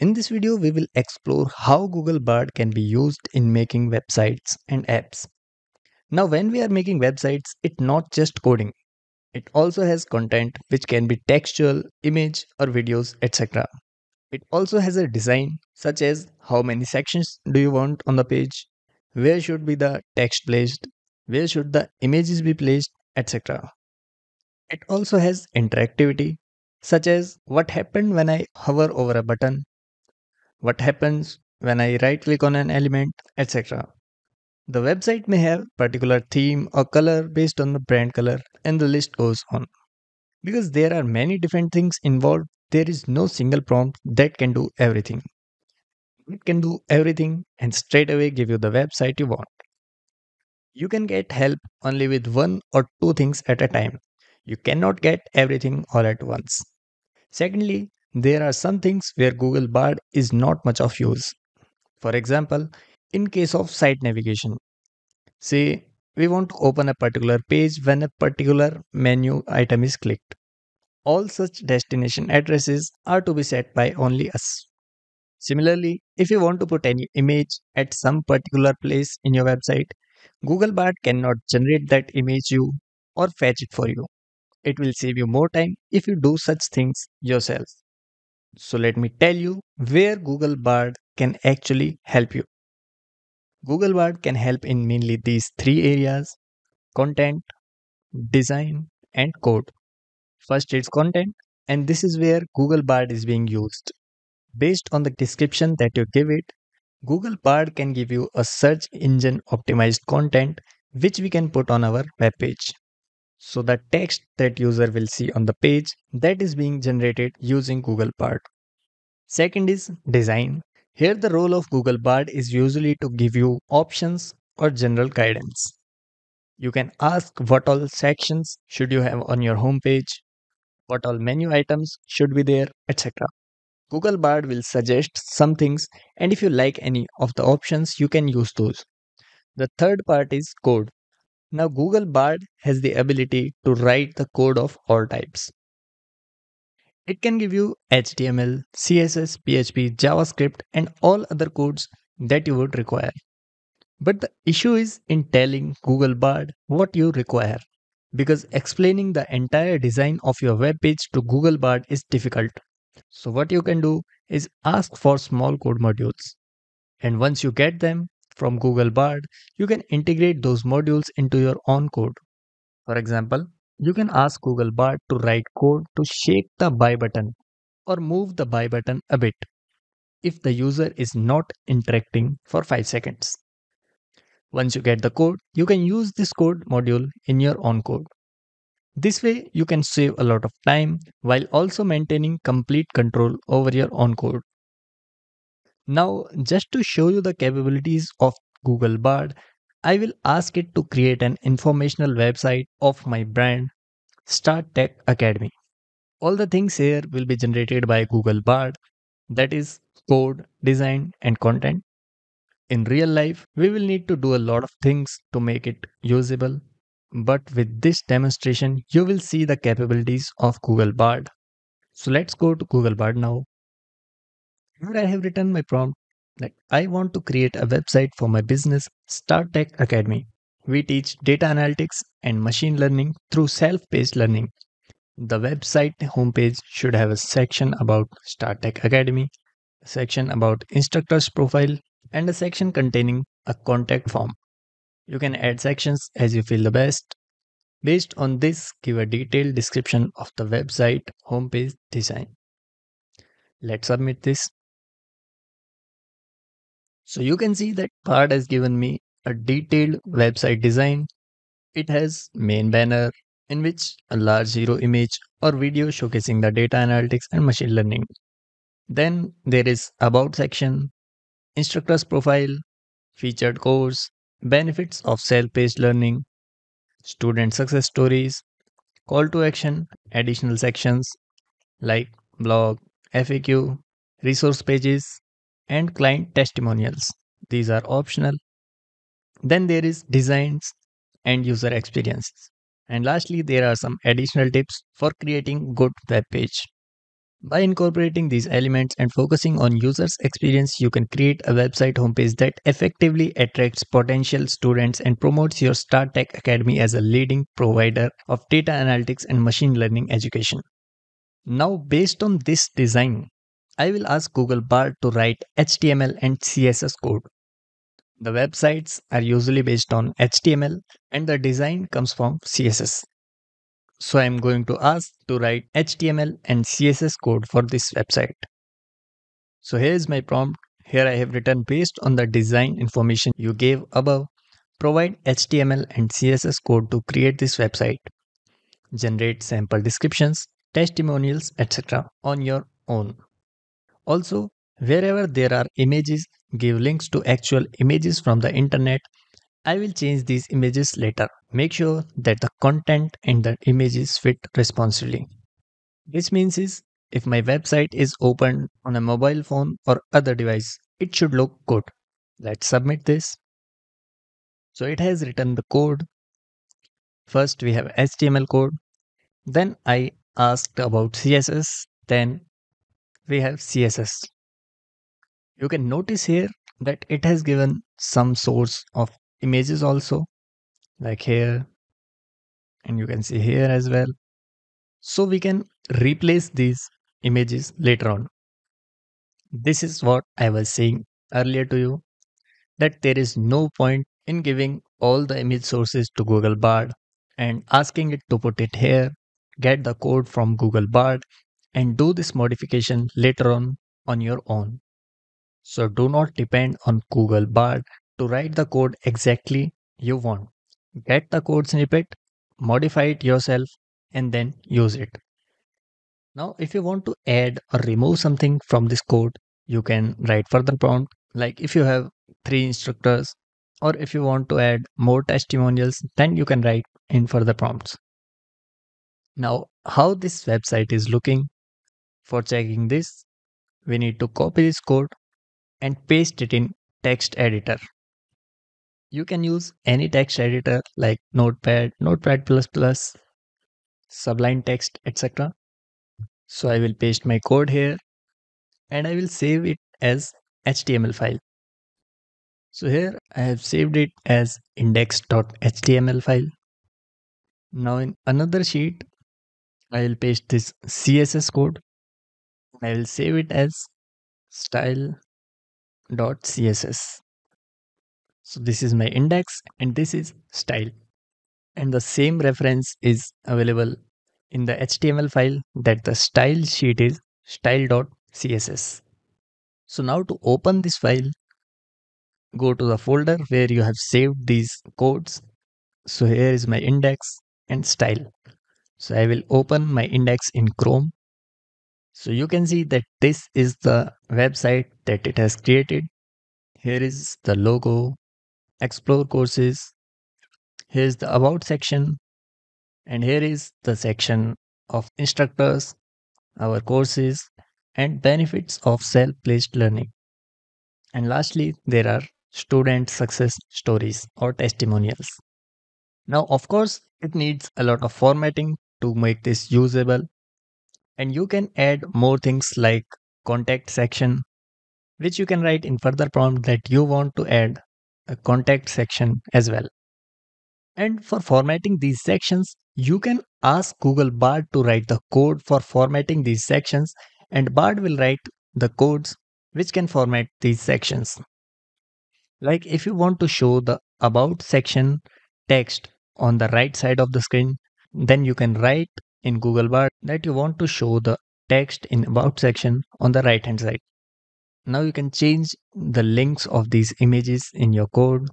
In this video, we will explore how Google Bard can be used in making websites and apps. Now, when we are making websites, it's not just coding. It also has content which can be textual, image or videos, etc. It also has a design such as how many sections do you want on the page, where should be the text placed, where should the images be placed, etc. It also has interactivity such as what happened when I hover over a button, what happens when I right click on an element, etc. The website may have particular theme or color based on the brand color and the list goes on. Because there are many different things involved, there is no single prompt that can do everything. It can do everything and straight away give you the website you want. You can get help only with one or two things at a time. You cannot get everything all at once. Secondly, there are some things where Google Bard is not much of use. For example, in case of site navigation, say we want to open a particular page when a particular menu item is clicked. All such destination addresses are to be set by only us. Similarly, if you want to put any image at some particular place in your website, Google Bard cannot generate that image you or fetch it for you. It will save you more time if you do such things yourself. So let me tell you where Google Bard can actually help you. Google Bard can help in mainly these three areas content, design, and code. First, it's content, and this is where Google Bard is being used. Based on the description that you give it, Google Bard can give you a search engine optimized content which we can put on our web page. So the text that user will see on the page that is being generated using Google Bard. Second is design. Here the role of Google Bard is usually to give you options or general guidance. You can ask what all sections should you have on your home page, what all menu items should be there, etc. Google Bard will suggest some things and if you like any of the options you can use those. The third part is code. Now, Google Bard has the ability to write the code of all types. It can give you HTML, CSS, PHP, JavaScript, and all other codes that you would require. But the issue is in telling Google Bard what you require, because explaining the entire design of your web page to Google Bard is difficult. So, what you can do is ask for small code modules. And once you get them, from Google Bard, you can integrate those modules into your own code. For example, you can ask Google Bard to write code to shake the buy button or move the buy button a bit if the user is not interacting for 5 seconds. Once you get the code, you can use this code module in your own code. This way, you can save a lot of time while also maintaining complete control over your own code. Now, just to show you the capabilities of Google Bard, I will ask it to create an informational website of my brand, Start Tech Academy. All the things here will be generated by Google Bard, that is code, design, and content. In real life, we will need to do a lot of things to make it usable, but with this demonstration, you will see the capabilities of Google Bard. So let's go to Google Bard now here I have written my prompt that I want to create a website for my business, Start Tech Academy. We teach data analytics and machine learning through self-paced learning. The website homepage should have a section about Start Tech Academy, a section about instructor's profile, and a section containing a contact form. You can add sections as you feel the best. Based on this, give a detailed description of the website homepage design. Let's submit this. So you can see that Bard has given me a detailed website design. It has main banner in which a large hero image or video showcasing the data analytics and machine learning. Then there is about section, instructor's profile, featured course, benefits of self-paced learning, student success stories, call to action, additional sections like blog, FAQ, resource pages, and client testimonials. These are optional. Then there is designs and user experiences. And lastly, there are some additional tips for creating good web page. By incorporating these elements and focusing on users' experience, you can create a website homepage that effectively attracts potential students and promotes your Start Tech Academy as a leading provider of data analytics and machine learning education. Now, based on this design, I will ask Google Bard to write HTML and CSS code. The websites are usually based on HTML and the design comes from CSS. So I'm going to ask to write HTML and CSS code for this website. So here is my prompt. Here I have written based on the design information you gave above, provide HTML and CSS code to create this website. Generate sample descriptions, testimonials, etc. on your own. Also, wherever there are images, give links to actual images from the internet I will change these images later. Make sure that the content and the images fit responsively. This means is if my website is opened on a mobile phone or other device, it should look good. Let's submit this. So it has written the code. First we have HTML code. Then I asked about CSS. Then we have CSS. You can notice here that it has given some source of images also like here and you can see here as well. So we can replace these images later on. This is what i was saying earlier to you that there is no point in giving all the image sources to google bard and asking it to put it here. Get the code from google bard and do this modification later on on your own so do not depend on google bard to write the code exactly you want. Get the code snippet, modify it yourself, and then use it. Now, if you want to add or remove something from this code, you can write further prompt. Like if you have three instructors, or if you want to add more testimonials, then you can write in further prompts. Now, how this website is looking, for checking this, we need to copy this code and paste it in text editor. You can use any text editor like Notepad, Notepad++, Sublime Text, etc. So I will paste my code here and I will save it as HTML file. So here I have saved it as index.html file. Now in another sheet, I will paste this CSS code. I will save it as style.css. So this is my index and this is style. And the same reference is available in the HTML file that the style sheet is style.css. So now to open this file, go to the folder where you have saved these codes. So here is my index and style. So I will open my index in Chrome. So you can see that this is the website that it has created. Here is the logo, explore courses. Here's the about section. And here is the section of instructors, our courses, and benefits of self-paced learning. And lastly, there are student success stories or testimonials. Now, of course, it needs a lot of formatting to make this usable. And you can add more things like contact section, which you can write in further prompt that you want to add a contact section as well. And for formatting these sections, you can ask Google Bard to write the code for formatting these sections and Bard will write the codes which can format these sections. Like if you want to show the about section text on the right side of the screen, then you can write in Google Bard that you want to show the text in about section on the right hand side. Now you can change the links of these images in your code.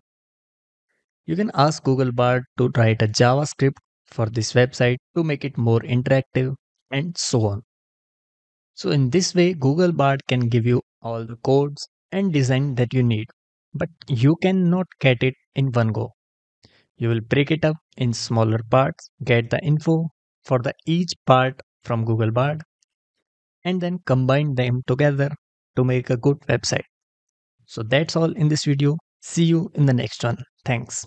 You can ask Google Bard to write a JavaScript for this website to make it more interactive and so on. So in this way, Google Bard can give you all the codes and design that you need, but you cannot get it in one go. You will break it up in smaller parts, get the info for the each part from Google Bard, and then combine them together to make a good website. So that's all in this video. See you in the next one. Thanks.